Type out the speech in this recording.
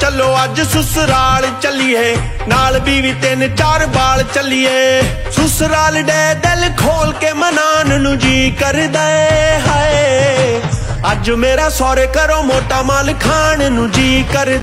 ਚੱਲੋ ਅੱਜ ਸੁਸਰਾਲ ਚੱਲੀਏ। ਨਾਲ ਬੀਵੀ ਤਿੰਨ ਚਾਰ ਬਾਲ ਚੱਲੀਏ। ਸੁਸਰਾਲ ਦੇ ਦਿਲ ਖੋਲ ਕੇ ਮਨਾਨ ਨੂੰ ਜੀ ਕਰਦਾ ਏ, ਹਾਏ। ਅੱਜ ਮੇਰਾ ਸੌਰੇ ਕਰੋ ਮੋਟਾ ਮਾਲ ਖਾਣ ਨੂੰ ਜੀ ਕਰ